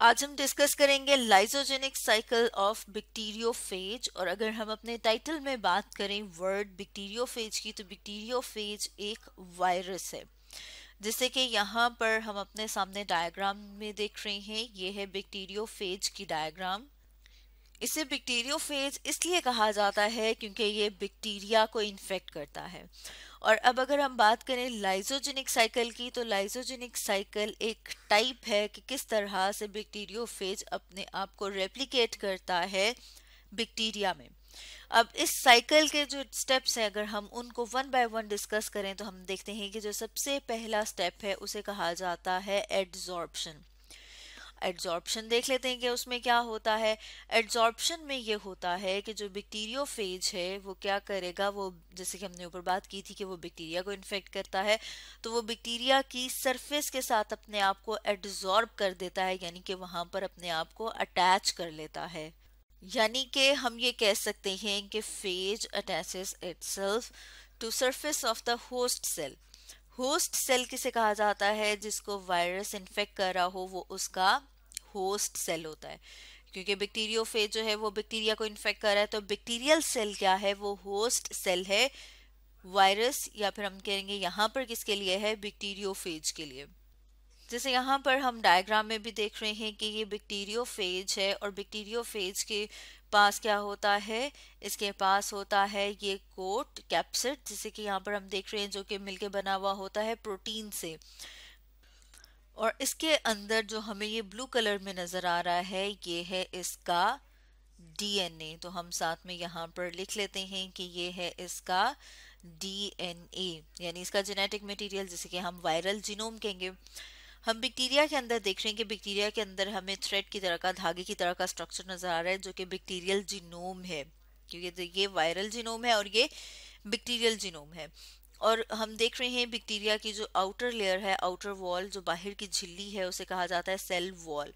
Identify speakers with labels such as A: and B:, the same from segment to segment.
A: आज हम डिस्कस करेंगे लाइजोजेनिक साइकिल ऑफ़ बैक्टीरियोफेज और अगर हम अपने टाइटल में बात करें वर्ड बैक्टीरियोफेज की तो बैक्टीरियोफेज एक वायरस है। जैसे कि यहाँ पर हम अपने सामने डायग्राम में देख रहे हैं ये है बैक्टीरियोफेज की डायग्राम इसे बैक्टीरियोफेज इसलिए कहा जाता है क्योंकि ये बैक्टीरिया को इन्फेक्ट करता है। और अब अगर हम बात करें लाइजोजेनिक साइकिल की तो लाइजोजेनिक साइकिल एक टाइप है कि किस तरह से बैक्टीरियोफेज अपने आप को रेप्लिकेट करता है बैक्टीरिया में। अब इस साइकिल के जो स्टेप्स हैं, अगर हम उनको वन बाय वन डिस्कस करें तो हम देखते हैं कि जो सबसे पहला स्टेप है, उसे कहा जाता है एड्जॉर्प्शन एड्जॉर्प्शन देख लेते हैं कि उसमें क्या होता है। एड्जॉर्प्शन में ये होता है कि जो बैक्टीरियोफेज है, वो क्या करेगा, वो जैसे कि हमने ऊपर बात की थी कि वो बैक्टीरिया को इन्फेक्ट करता है तो वो बैक्टीरिया की सरफेस के साथ अपने आप को एड्जॉर्ब कर देता है, यानी कि वहाँ पर अपने आप को अटैच कर लेता है। यानी कि हम ये कह सकते हैं कि phage attaches itself to surface of the host cell host cell किसे कहा जाता है? जिसको वायरस इन्फेक्ट कर रहा हो, वो उसका होस्ट सेल होता है। क्योंकि बैक्टीरियोफेज जो है, वो बैक्टीरिया को इन्फेक्ट कर रहा है तो बैक्टीरियल सेल क्या है? वो होस्ट सेल है वायरस या फिर हम कहेंगे यहाँ पर किसके लिए है? बैक्टीरियोफेज के लिए। जैसे यहाँ पर हम डायग्राम में भी देख रहे हैं कि ये बैक्टीरियोफेज है, और बैक्टीरियोफेज के पास क्या होता है? इसके पास होता है ये कोट कैप्सिड जिसे कि यहाँ पर हम देख रहे हैं, जो कि मिलके बना हुआ होता है प्रोटीन से। और इसके अंदर जो हमें ये ब्लू कलर में नज़र आ रहा है, ये है इसका डीएनए तो हम साथ में यहाँ पर लिख लेते हैं कि ये है इसका डीएनए यानी इसका जेनेटिक मटेरियल जिसे कि हम वायरल जीनोम कहेंगे। हम बैक्टीरिया के अंदर देख रहे हैं कि बैक्टीरिया के अंदर हमें थ्रेड की तरह का, धागे की तरह का स्ट्रक्चर नज़र आ रहा है, जो कि बैक्टीरियल जीनोम है। क्योंकि ये वायरल जीनोम है और ये बैक्टीरियल जीनोम है। और हम देख रहे हैं बैक्टीरिया की जो आउटर लेयर है आउटर वॉल जो बाहर की झिल्ली है, उसे कहा जाता है सेल वॉल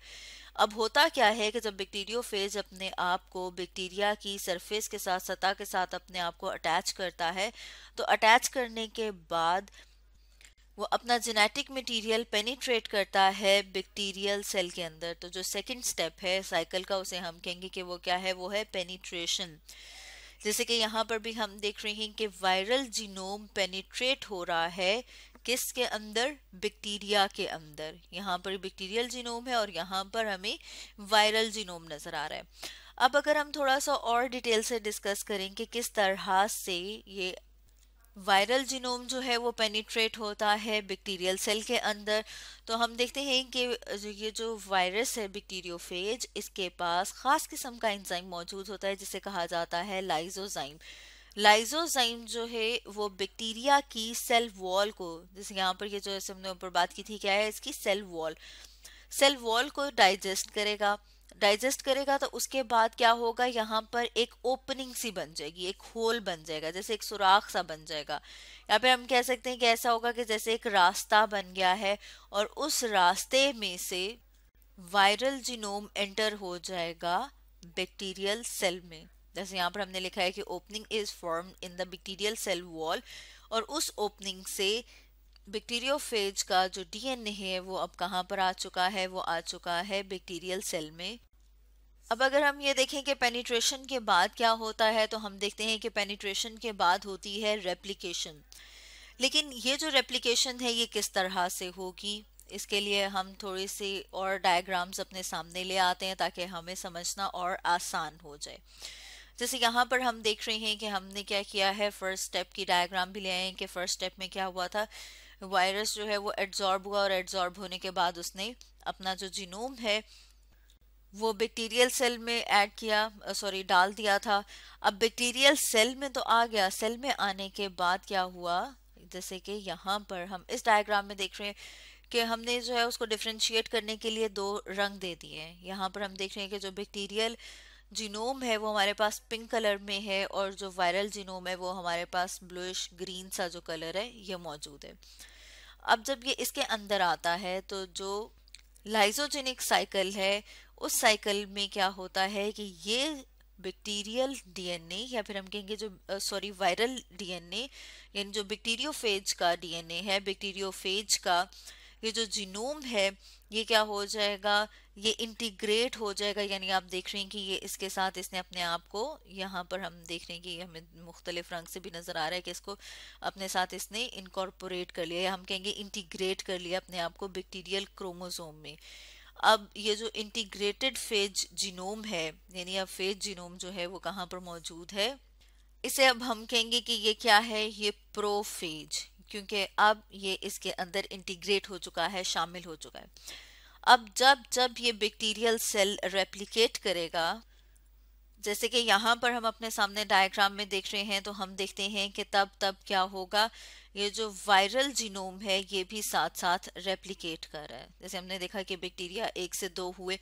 A: अब होता क्या है कि जब बैक्टीरियोफेज अपने आप को बैक्टीरिया की सरफेस के साथ, सतह के साथ अपने आप को अटैच करता है तो अटैच करने के बाद वो अपना जेनेटिक मटेरियल पेनिट्रेट करता है बैक्टीरियल सेल के अंदर. तो जो सेकंड स्टेप है साइकिल का, उसे हम कहेंगे कि वो क्या है? वो है पेनिट्रेशन जैसे कि यहाँ पर भी हम देख रहे हैं कि वायरल जीनोम पेनिट्रेट हो रहा है किसके अंदर? बैक्टीरिया के अंदर। यहाँ पर बैक्टीरियल जीनोम है और यहाँ पर हमें वायरल जीनोम नज़र आ रहा है। अब अगर हम थोड़ा सा और डिटेल से डिस्कस करें कि किस तरह से ये वायरल जीनोम जो है वो पेनिट्रेट होता है बैक्टीरियल सेल के अंदर। तो हम देखते हैं कि ये जो वायरस है बैक्टीरियोफेज इसके पास ख़ास किस्म का इंजाइम मौजूद होता है, जिसे कहा जाता है लाइजोजाइम लाइजोजाइम जो है वो बैक्टीरिया की सेल वॉल को, जैसे यहाँ पर ये जो हमने ऊपर बात की थी, क्या है इसकी सेल वॉल सेल वॉल को डाइजेस्ट करेगा। डाइजेस्ट करेगा तो उसके बाद क्या होगा? यहाँ पर एक ओपनिंग सी बन जाएगी, एक होल बन जाएगा, जैसे एक सुराख सा बन जाएगा। या फिर हम कह सकते हैं कि ऐसा होगा कि जैसे एक रास्ता बन गया है और उस रास्ते में से वायरल जीनोम एंटर हो जाएगा बैक्टीरियल सेल में। जैसे यहाँ पर हमने लिखा है कि opening is form in the bacterial cell wall और उस ओपनिंग से बैक्टीरियोफेज का जो डीएनए है, वो अब कहाँ पर आ चुका है? वो आ चुका है बैक्टीरियल सेल में। अब अगर हम ये देखें कि पेनिट्रेशन के बाद क्या होता है तो हम देखते हैं कि पेनिट्रेशन के बाद होती है रेप्लिकेशन लेकिन ये जो रेप्लिकेशन है, ये किस तरह से होगी? इसके लिए हम थोड़ी सी और डायग्राम्स अपने सामने ले आते हैं, ताकि हमें समझना और आसान हो जाए। जैसे यहाँ पर हम देख रहे हैं कि हमने क्या किया है फ़र्स्ट स्टेप की डायग्राम भी ले आए हैं कि फ़र्स्ट स्टेप में क्या हुआ था। वायरस जो है वो एड्जॉर्ब हुआ और एड्जॉर्ब होने के बाद उसने अपना जो जीनोम है, वो बैक्टीरियल सेल में ऐड किया सॉरी डाल दिया था। अब बैक्टीरियल सेल में तो आ गया। सेल में आने के बाद क्या हुआ? जैसे कि यहाँ पर हम इस डायग्राम में देख रहे हैं कि हमने जो है उसको डिफ्रेंशिएट करने के लिए दो रंग दे दिए यहाँ पर हम देख रहे हैं कि जो बैक्टीरियल जीनोम है वो हमारे पास पिंक कलर में है और जो वायरल जीनोम है वो हमारे पास ब्लूइश ग्रीन सा जो कलर है, ये मौजूद है। अब जब ये इसके अंदर आता है तो जो लाइजोजेनिक साइकिल है, उस साइकिल में क्या होता है कि ये बैक्टीरियल डीएनए या फिर हम कहेंगे जो सॉरी वायरल डीएनए यानी जो बैक्टीरियोफेज का डीएनए है बैक्टीरियोफेज का ये जो जीनोम है ये क्या हो जाएगा? ये इंटीग्रेट हो जाएगा, यानी आप देख रहे हैं कि ये इसके साथ इसने अपने आप को यहाँ पर हम देख रहे हैं कि हमें मुख्तलिफ़ रंग से भी नज़र आ रहा है कि इसको अपने साथ इसने इनकॉर्पोरेट कर लिया या हम कहेंगे इंटीग्रेट कर लिया अपने आप को बैक्टीरियल क्रोमोजोम में। अब ये जो इंटीग्रेटेड फ़ेज़ जीनोम है, यानी अब फ़ेज़ जीनोम जो है वो कहाँ पर मौजूद है? इसे अब हम कहेंगे कि ये क्या है? ये प्रोफेज क्योंकि अब ये इसके अंदर इंटीग्रेट हो चुका है, शामिल हो चुका है। अब जब जब ये बैक्टीरियल सेल रेप्लिकेट करेगा, जैसे कि यहाँ पर हम अपने सामने डायग्राम में देख रहे हैं तो हम देखते हैं कि तब तब क्या होगा। ये जो वायरल जीनोम है, ये भी साथ साथ रेप्लिकेट कर रहा है। जैसे हमने देखा कि बैक्टीरिया एक से दो हुए,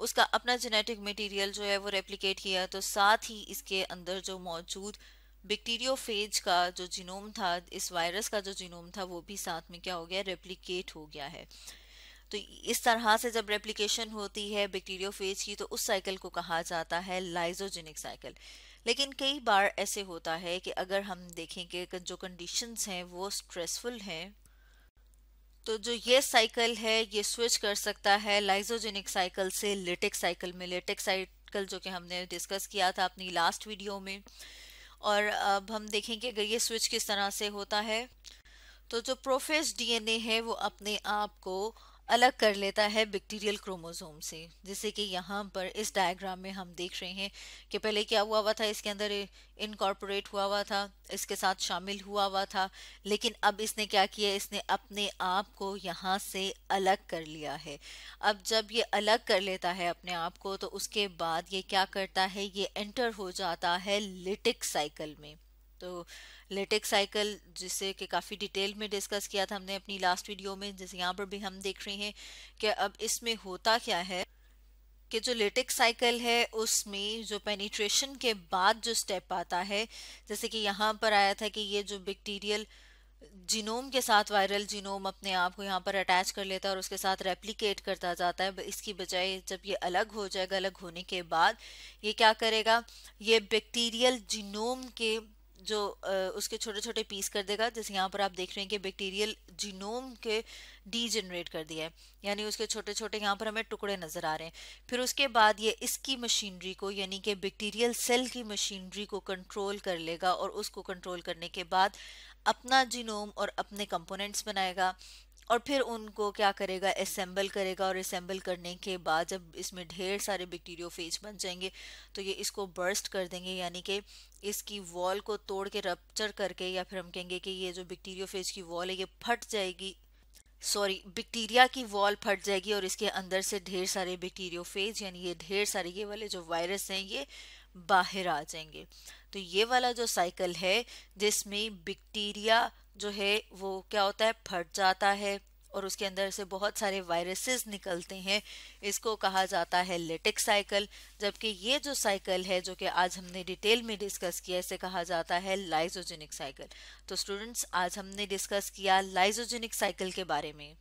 A: उसका अपना जेनेटिक मटेरियल जो है वो रेप्लिकेट किया तो साथ ही इसके अंदर जो मौजूद बैक्टीरियोफेज का जो जीनोम था, इस वायरस का जो जीनोम था, वो भी साथ में क्या हो गया रेप्लिकेट हो गया है। तो इस तरह से जब रेप्लिकेशन होती है बैक्टीरियोफेज की तो उस साइकिल को कहा जाता है लाइजोजेनिक साइकिल लेकिन कई बार ऐसे होता है कि अगर हम देखें कि जो कंडीशंस हैं, वो स्ट्रेसफुल हैं तो जो ये साइकिल है, ये स्विच कर सकता है लाइजोजेनिक साइकिल से लेटेक साइकिल में। लेटेक साइकिल जो कि हमने डिस्कस किया था अपनी लास्ट वीडियो में और अब हम देखेंगे अगर ये स्विच किस तरह से होता है। तो जो प्रोफेस डीएनए है वो अपने आप को अलग कर लेता है बैक्टीरियल क्रोमोसोम से। जैसे कि यहाँ पर इस डायग्राम में हम देख रहे हैं कि पहले क्या हुआ हुआ था, इसके अंदर इनकॉर्पोरेट हुआ हुआ था, इसके साथ शामिल हुआ हुआ था, लेकिन अब इसने क्या किया, इसने अपने आप को यहाँ से अलग कर लिया है। अब जब ये अलग कर लेता है अपने आप को तो उसके बाद ये क्या करता है, ये एंटर हो जाता है लिटिक साइकिल में। तो लेटेक साइकिल जिसे कि काफ़ी डिटेल में डिस्कस किया था हमने अपनी लास्ट वीडियो में, जैसे यहाँ पर भी हम देख रहे हैं कि अब इसमें होता क्या है कि जो लेटेक साइकिल है, उसमें जो पेनिट्रेशन के बाद जो स्टेप आता है, जैसे कि यहाँ पर आया था कि ये जो बैक्टीरियल जीनोम के साथ वायरल जीनोम अपने आप को यहाँ पर अटैच कर लेता है और उसके साथ रेप्लिकेट करता जाता है, इसकी बजाय जब ये अलग हो जाएगा, अलग होने के बाद ये क्या करेगा? ये बैक्टीरियल जीनोम के जो उसके छोटे छोटे पीस कर देगा। जैसे यहाँ पर आप देख रहे हैं कि बैक्टीरियल जीनोम के डी जनरेट कर दिया है। यानी उसके छोटे छोटे यहाँ पर हमें टुकड़े नज़र आ रहे हैं। फिर उसके बाद ये इसकी मशीनरी को, यानी कि बैक्टीरियल सेल की मशीनरी को कंट्रोल कर लेगा और उसको कंट्रोल करने के बाद अपना जीनोम और अपने कंपोनेंट्स बनाएगा। और फिर उनको क्या करेगा? असेंबल करेगा और असेंबल करने के बाद जब इसमें ढेर सारे बैक्टीरियोफेज बन जाएँगे तो ये इसको बर्स्ट कर देंगे, यानी कि इसकी वॉल को तोड़ के रप्चर करके या फिर हम कहेंगे कि ये जो बैक्टीरियोफेज की वॉल है, ये फट जाएगी। सॉरी बैक्टीरिया की वॉल फट जाएगी और इसके अंदर से ढेर सारे बैक्टीरियोफेज यानी ये ढेर सारे ये वाले जो वायरस हैं, ये बाहर आ जाएँगे। तो ये वाला जो साइकिल है, जिसमें बैक्टीरिया जो है, वो क्या होता है, फट जाता है और उसके अंदर से बहुत सारे वायरसेस निकलते हैं। इसको कहा जाता है लेटिक साइकिल जबकि ये जो साइकिल है, जो कि आज हमने डिटेल में डिस्कस किया, इसे कहा जाता है लाइजोजेनिक साइकिल तो स्टूडेंट्स आज हमने डिस्कस किया लाइजोजेनिक साइकिल के बारे में।